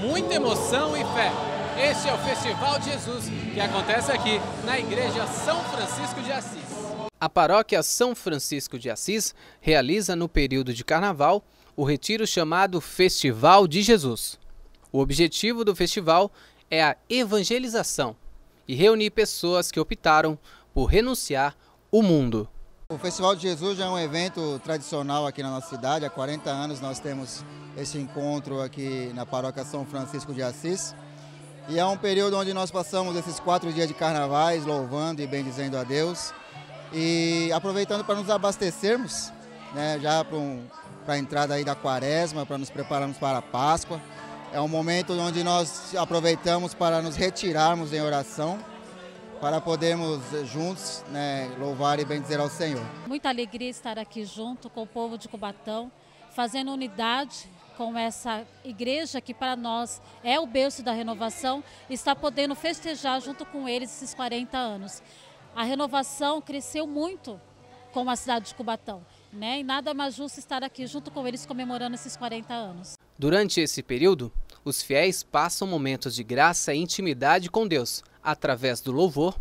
muita emoção e fé. Este é o Festival de Jesus, que acontece aqui na Igreja São Francisco de Assis. A paróquia São Francisco de Assis realiza no período de carnaval o retiro chamado Festival de Jesus. O objetivo do festival é a evangelização e reunir pessoas que optaram por renunciar o mundo. O Festival de Jesus já é um evento tradicional aqui na nossa cidade. Há 40 anos nós temos esse encontro aqui na paróquia São Francisco de Assis. E é um período onde nós passamos esses quatro dias de carnavais, louvando e bendizendo a Deus. E aproveitando para nos abastecermos, né, já para um, a entrada aí da quaresma, para nos prepararmos para a Páscoa. É um momento onde nós aproveitamos para nos retirarmos em oração para podermos eh, juntos né, louvar e bendizer ao Senhor. Muita alegria estar aqui junto com o povo de Cubatão, fazendo unidade com essa igreja que para nós é o berço da renovação, está podendo festejar junto com eles esses 40 anos. A renovação cresceu muito com a cidade de Cubatão, né? E nada mais justo estar aqui junto com eles comemorando esses 40 anos. Durante esse período, os fiéis passam momentos de graça e intimidade com Deus, através do louvor,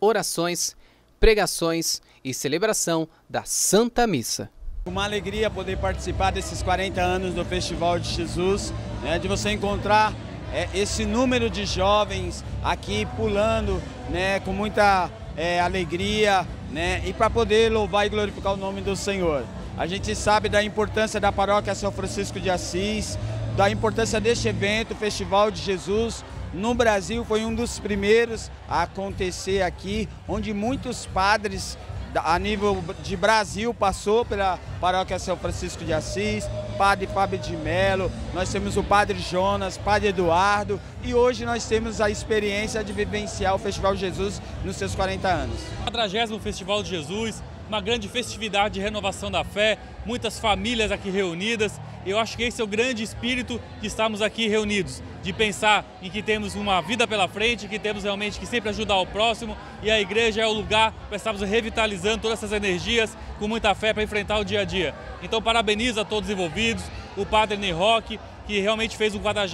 orações, pregações e celebração da Santa Missa. Uma alegria poder participar desses 40 anos do Festival de Jesus, né, de você encontrar é, esse número de jovens aqui pulando né, com muita é, alegria né, e para poder louvar e glorificar o nome do Senhor. A gente sabe da importância da paróquia São Francisco de Assis, da importância deste evento, Festival de Jesus, no Brasil foi um dos primeiros a acontecer aqui, onde muitos padres a nível de Brasil passou pela paróquia São Francisco de Assis, padre Fábio de Melo, nós temos o padre Jonas, padre Eduardo e hoje nós temos a experiência de vivenciar o Festival Jesus nos seus 40 anos. 40 Festival de Jesus, uma grande festividade de renovação da fé, muitas famílias aqui reunidas. Eu acho que esse é o grande espírito de estarmos aqui reunidos, de pensar em que temos uma vida pela frente, que temos realmente que sempre ajudar o próximo e a igreja é o lugar para estarmos revitalizando todas essas energias com muita fé para enfrentar o dia a dia. Então parabenizo a todos os envolvidos, o Padre Ney Roque, que realmente fez o 40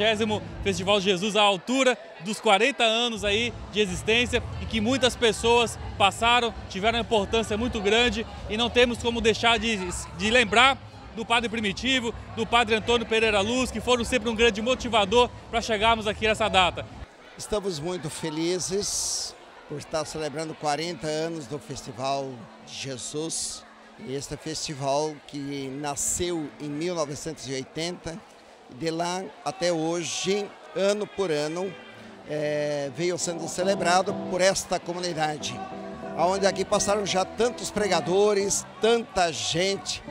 Festival de Jesus à altura dos 40 anos aí de existência e que muitas pessoas passaram, tiveram uma importância muito grande e não temos como deixar de, de lembrar do Padre Primitivo, do Padre Antônio Pereira Luz, que foram sempre um grande motivador para chegarmos aqui nessa data. Estamos muito felizes por estar celebrando 40 anos do Festival de Jesus. Este festival que nasceu em 1980 de lá até hoje, ano por ano, é, veio sendo celebrado por esta comunidade, onde aqui passaram já tantos pregadores, tanta gente,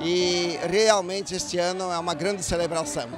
e realmente este ano é uma grande celebração.